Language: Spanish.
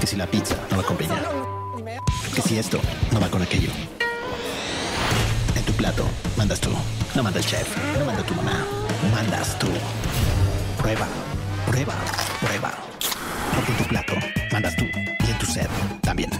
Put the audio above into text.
Que si la pizza no va con piña. Que si esto no va con aquello. En tu plato mandas tú. No manda el chef. No manda tu mamá. Mandas tú. Prueba. Prueba. Prueba. Porque en tu plato mandas tú. Y en tu sed también.